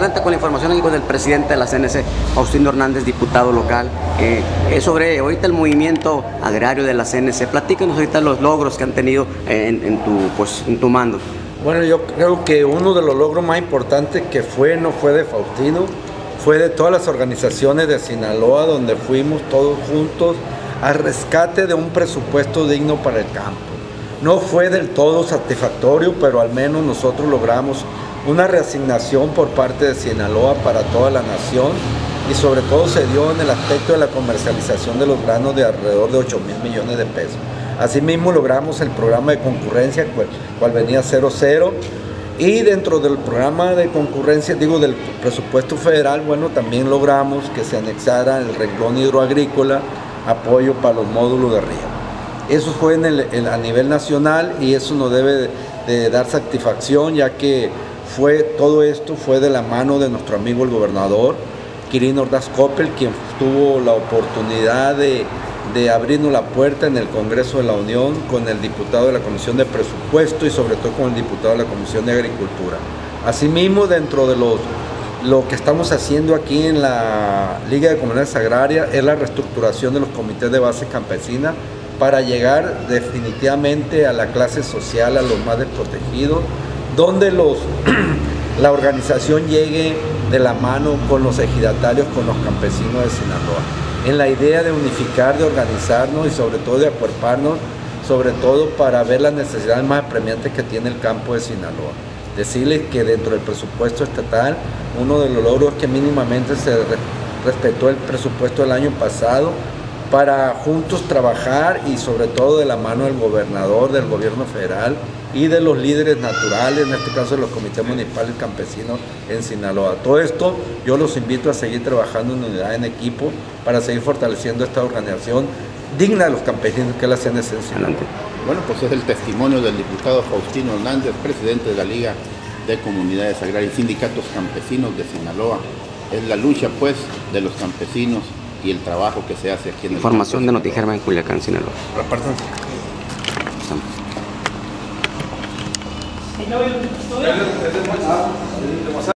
Adelante con la información aquí con presidente de la CNC, Faustino Hernández, diputado local. Eh, es sobre ahorita el movimiento agrario de la CNC. Platícanos ahorita los logros que han tenido en, en, tu, pues, en tu mando. Bueno, yo creo que uno de los logros más importantes que fue, no fue de Faustino, fue de todas las organizaciones de Sinaloa, donde fuimos todos juntos al rescate de un presupuesto digno para el campo. No fue del todo satisfactorio, pero al menos nosotros logramos una reasignación por parte de Sinaloa para toda la nación y sobre todo se dio en el aspecto de la comercialización de los granos de alrededor de 8 mil millones de pesos. Asimismo logramos el programa de concurrencia, cual, cual venía 00, y dentro del programa de concurrencia, digo, del presupuesto federal, bueno, también logramos que se anexara el renglón hidroagrícola, apoyo para los módulos de río. Eso fue a nivel nacional y eso nos debe de, de dar satisfacción, ya que fue, todo esto fue de la mano de nuestro amigo el gobernador, Quirino Ordaz Coppel, quien tuvo la oportunidad de, de, abrirnos la puerta en el Congreso de la Unión con el diputado de la Comisión de Presupuesto y sobre todo con el diputado de la Comisión de Agricultura. Asimismo, dentro de los, lo que estamos haciendo aquí en la Liga de Comunidades Agrarias es la reestructuración de los comités de base campesina para llegar definitivamente a la clase social, a los más desprotegidos, donde los, la organización llegue de la mano con los ejidatarios, con los campesinos de Sinaloa, en la idea de unificar, de organizarnos y sobre todo de acuerparnos, sobre todo para ver las necesidades más apremiantes que tiene el campo de Sinaloa. Decirles que dentro del presupuesto estatal, uno de los logros es que mínimamente se respetó el presupuesto del año pasado, para juntos trabajar y sobre todo de la mano del gobernador, del gobierno federal y de los líderes naturales, en este caso de los comités municipales campesinos en Sinaloa. Todo esto yo los invito a seguir trabajando en unidad, en equipo, para seguir fortaleciendo esta organización digna de los campesinos que es la CNC en Sinaloa. Bueno, pues es el testimonio del diputado Faustino Hernández, presidente de la Liga de Comunidades Agrarias y Sindicatos Campesinos de Sinaloa. Es la lucha, pues, de los campesinos y el trabajo que se hace aquí en el Información de Notigerma en Culiacán, Sinaloa. Repartanse. no,